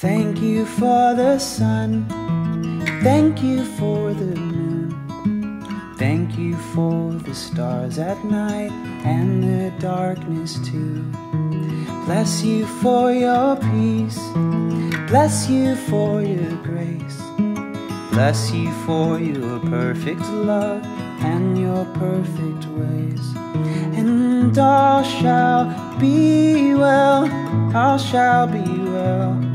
Thank you for the sun. Thank you for the moon. Thank you for the stars at night and the darkness too. Bless you for your peace. Bless you for your grace. Bless you for your perfect love and your perfect ways. And all shall be well, all shall be well.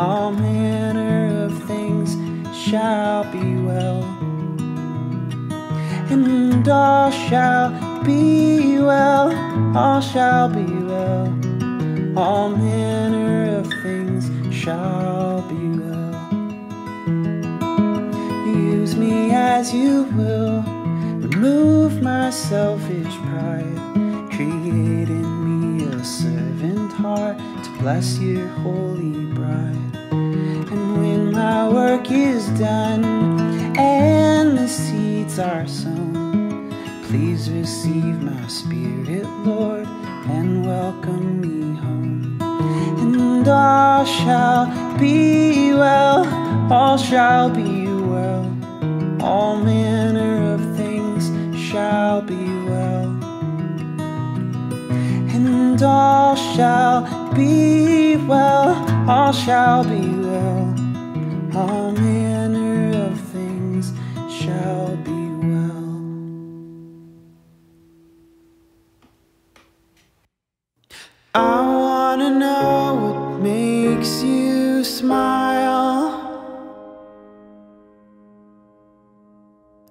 All manner of things shall be well. And all shall be well, all shall be well. All manner of things shall be well. Use me as you will, remove my selfish pride. Create in me a servant heart to bless your holy bride. My work is done and the seeds are sown, please receive my spirit, Lord, and welcome me home. And all shall be well, all shall be well, all manner of things shall be well. And all shall be well, all shall be well, all manner of things shall be well. I wanna know what makes you smile.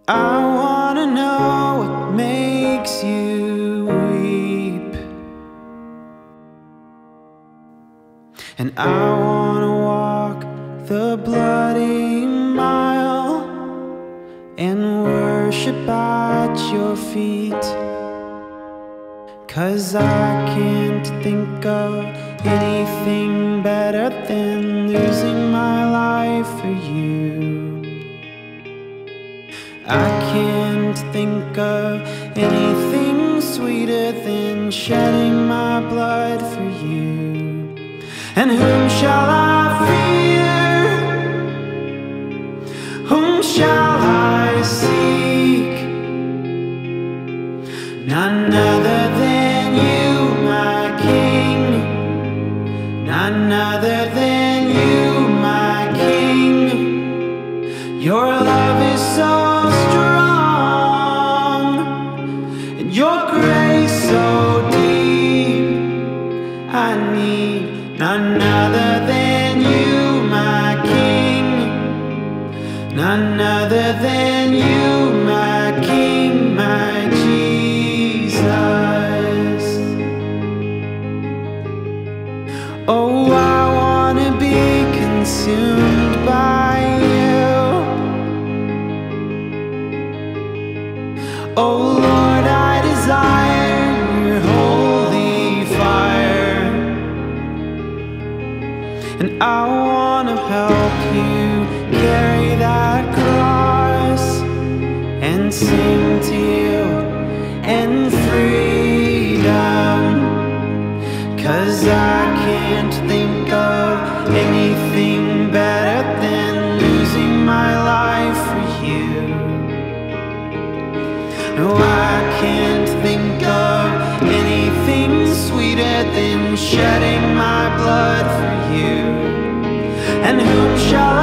I wanna know what makes you weep. And I wanna feet. Cause I can't think of anything better than losing my life for you. I can't think of anything sweeter than shedding my blood for you. And whom shall I fear? Whom shall shedding my blood for you. And whom shall I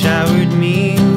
showered me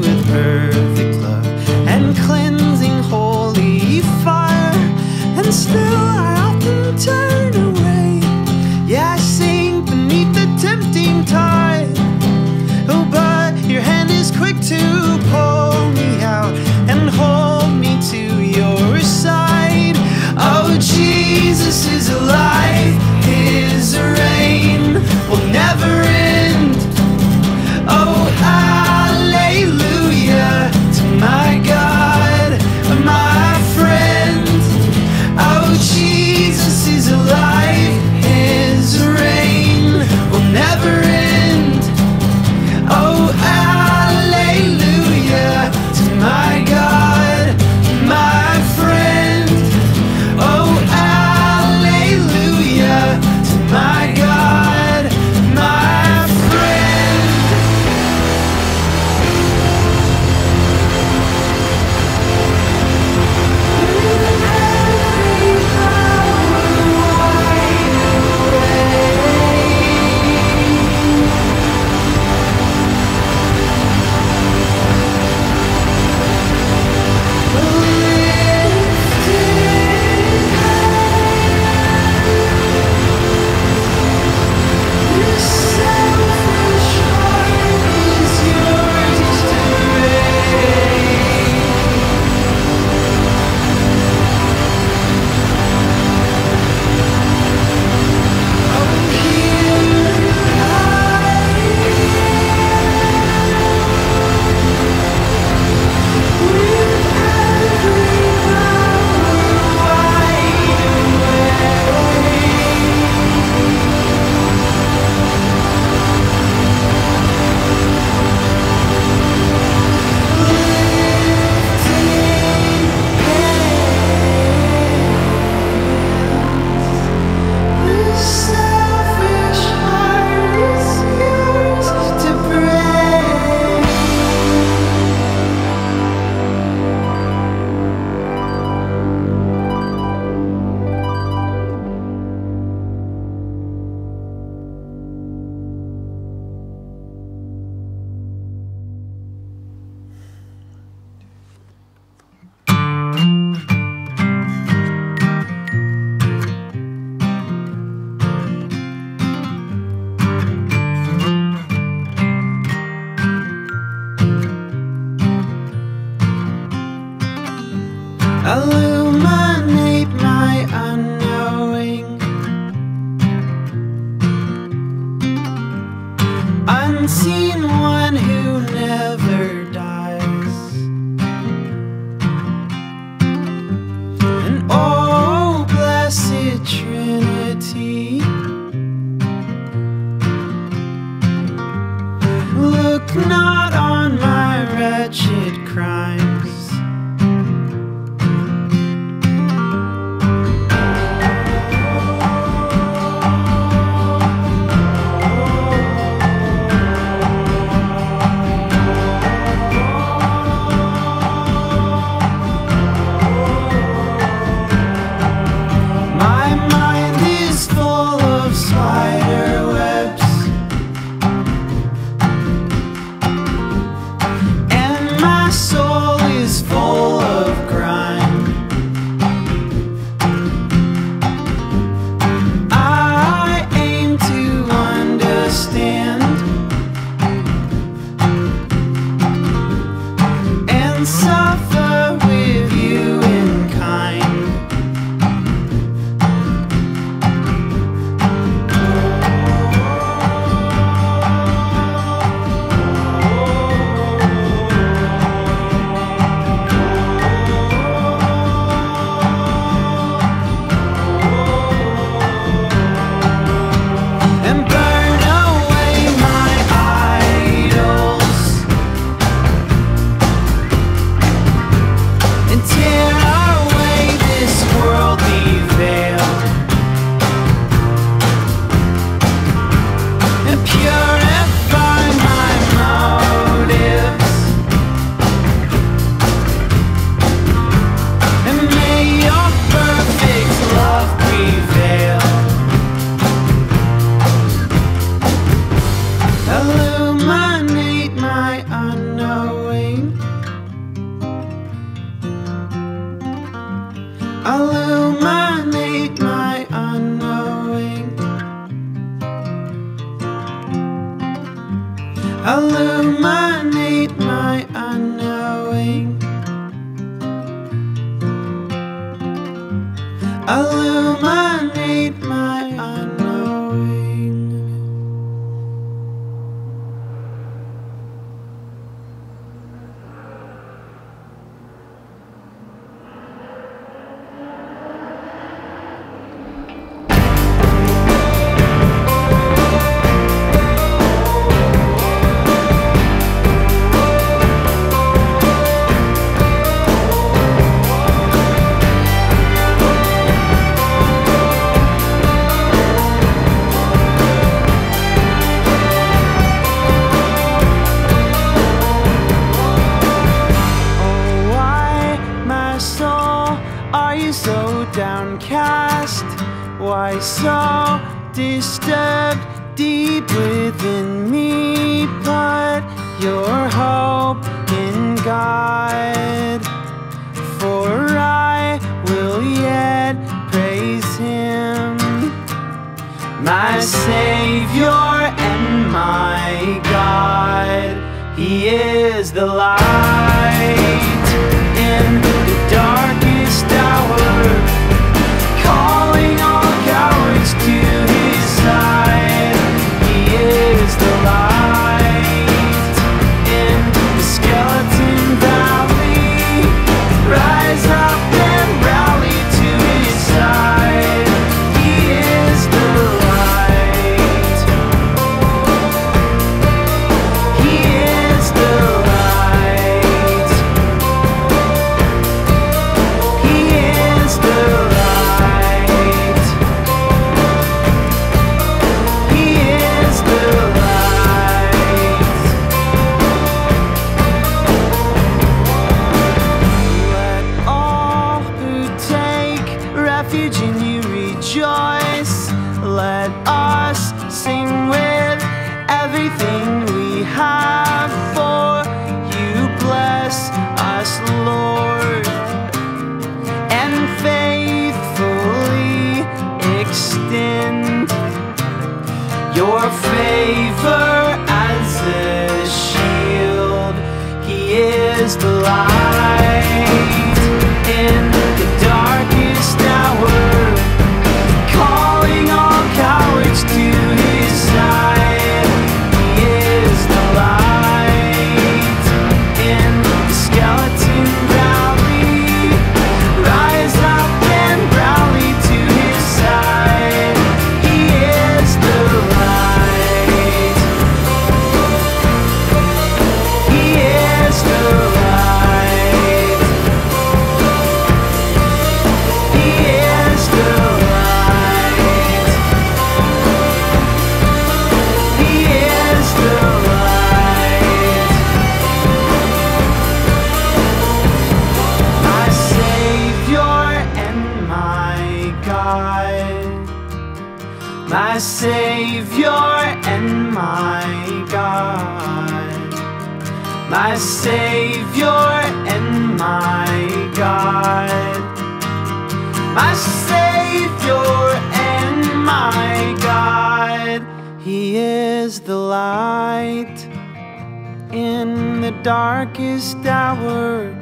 darkest hour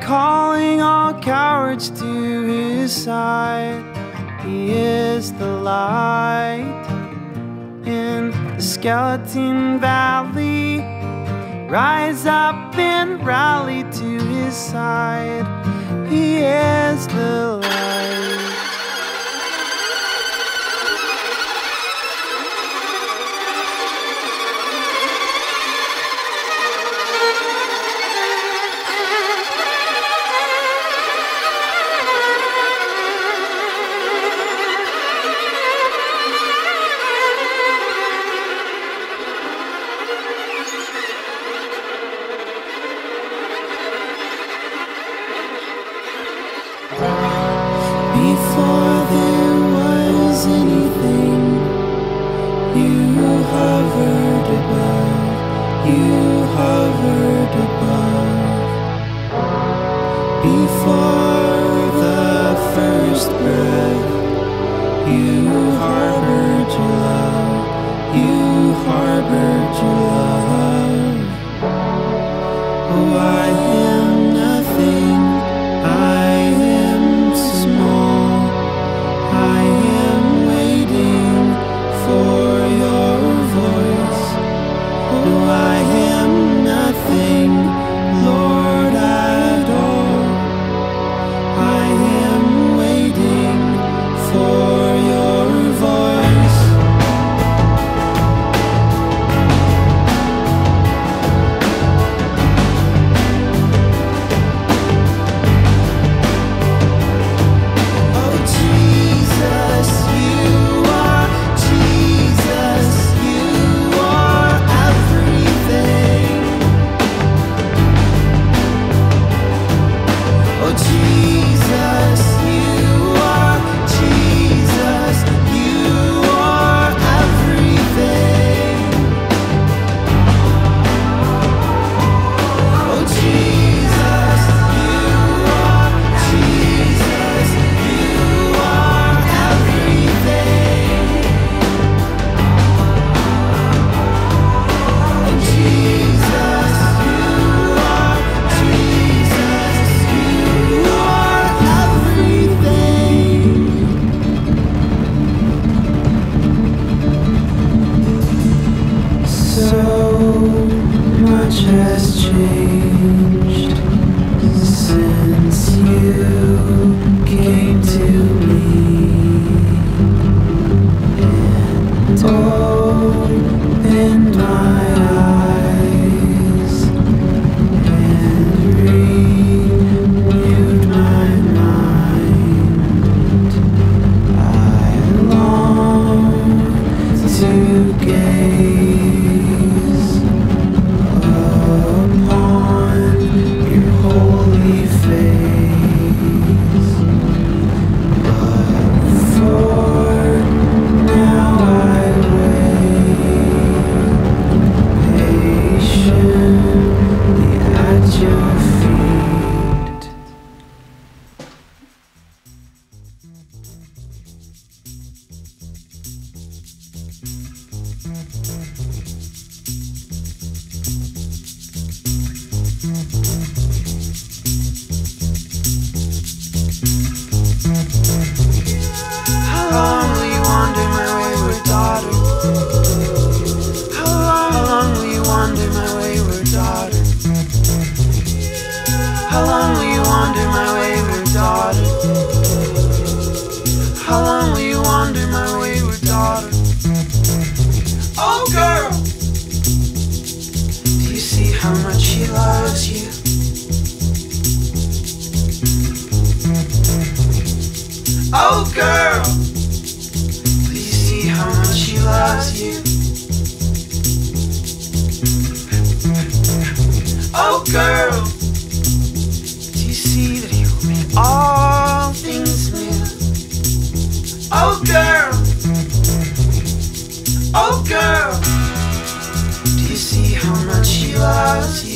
Calling all cowards to his side. He is the light in the skeleton valley Rise up and rally to his side. He is the light glass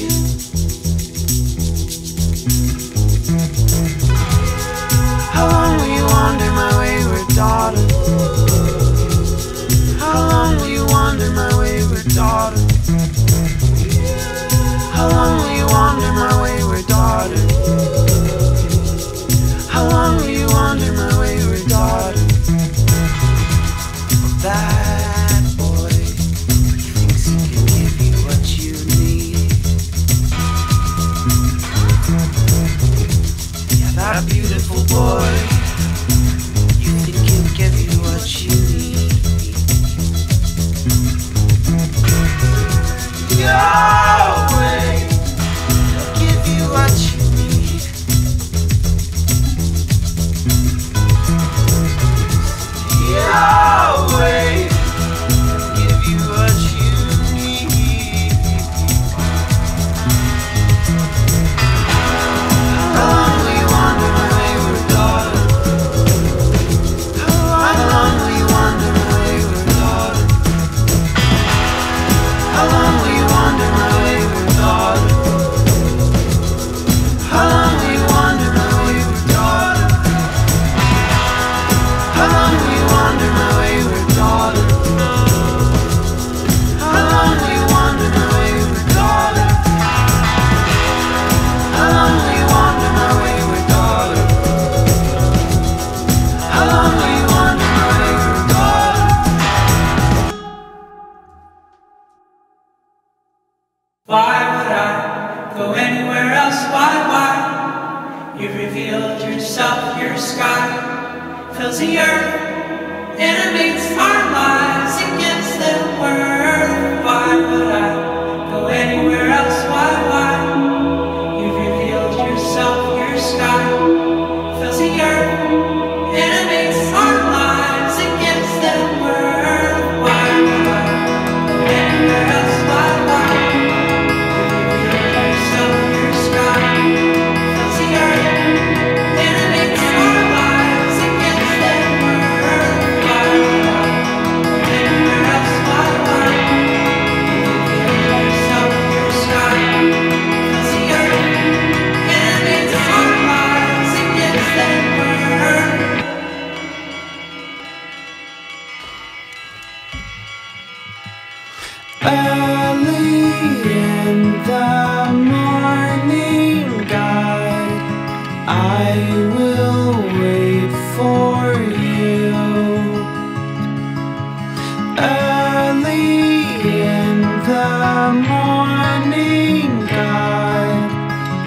morning God,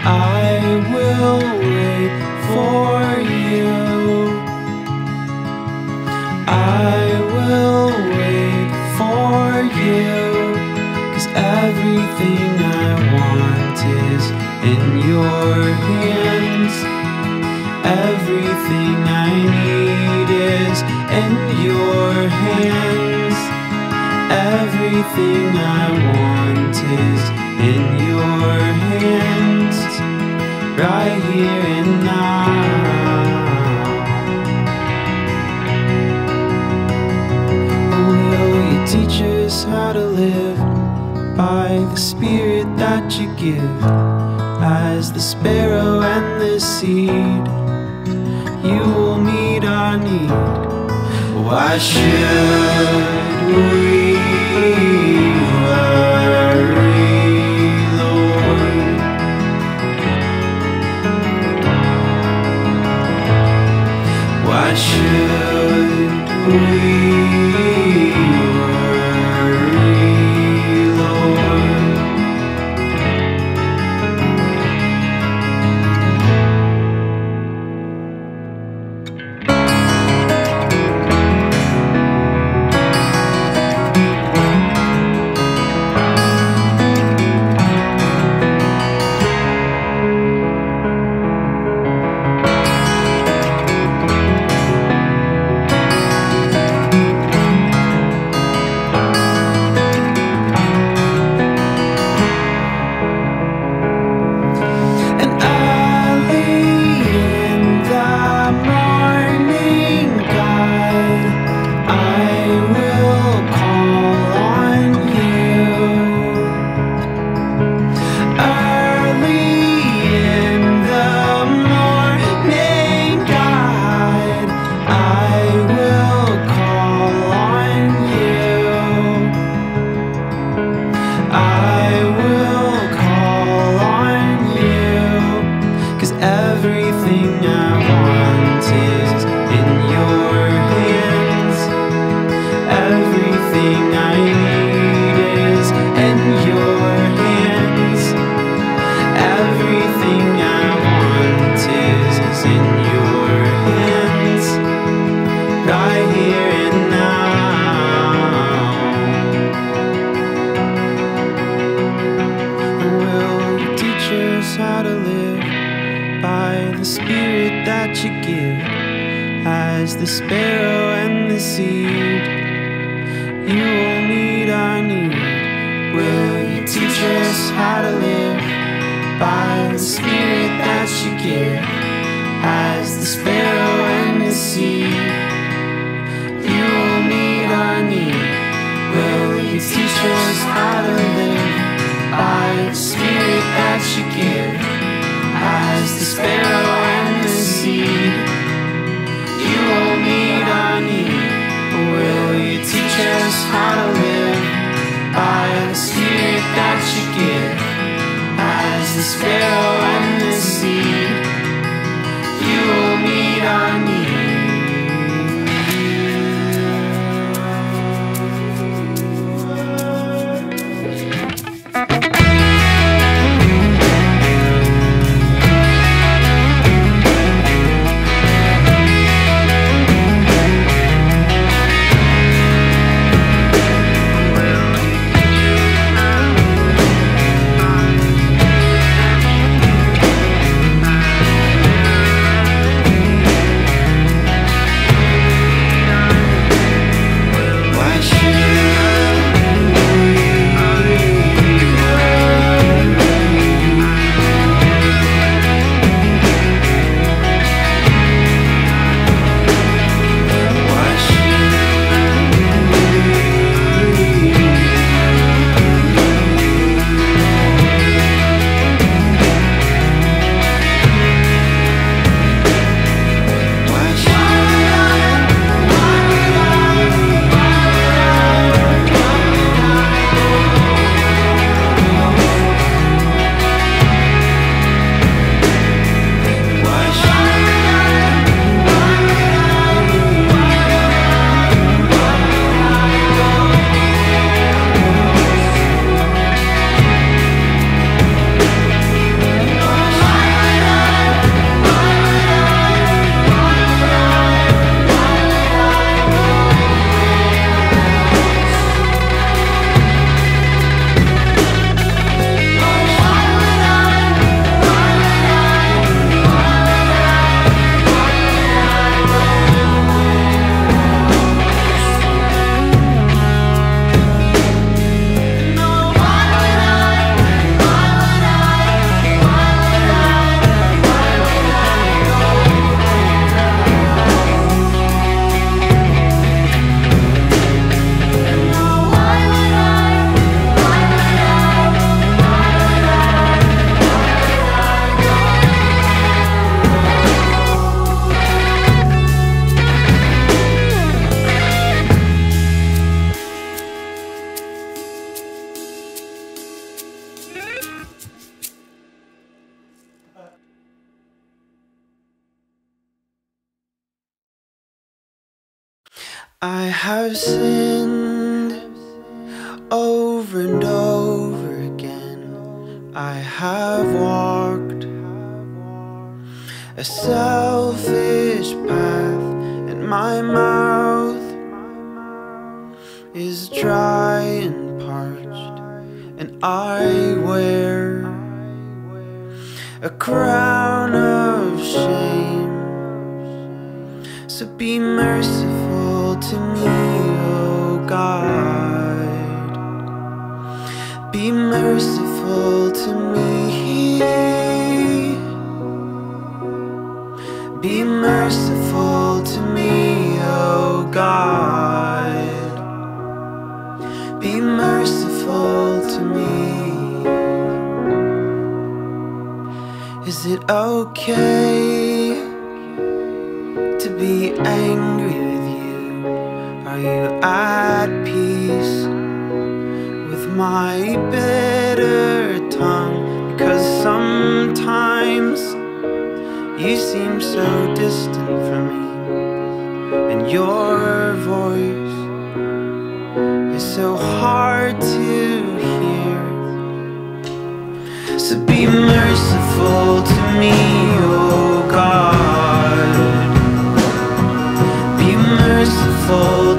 I will wait for you. I will wait for you, cause everything I want is in your hands. Everything I need is in your hands. Everything I want is in your hands, right here and now. Will you teach us how to live by the Spirit that you give, as the sparrow and the seed? You will meet our need. Why should we? Amen. I have sinned over and over again. I have walked a selfish path, and my mouth is dry and parched, and I wear a crown of shame. So be merciful to me, oh God. Be merciful to me. Be merciful to me, oh God. Be merciful to me. Is it okay? to be angry? Are you at peace with my bitter tongue? Because sometimes you seem so distant from me, and your voice is so hard to hear. So be merciful to me, oh God. Be merciful